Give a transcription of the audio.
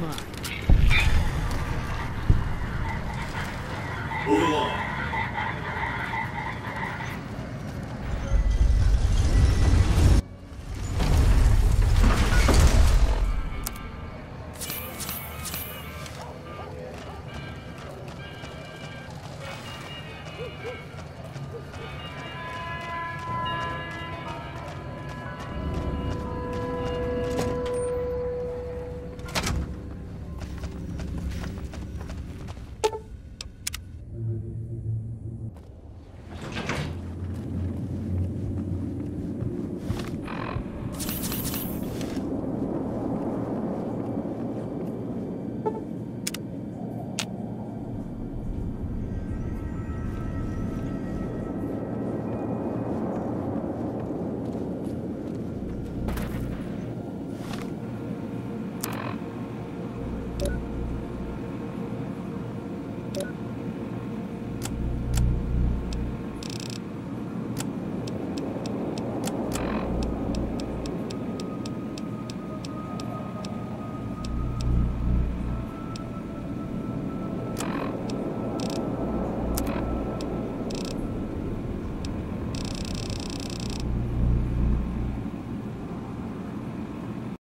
mind.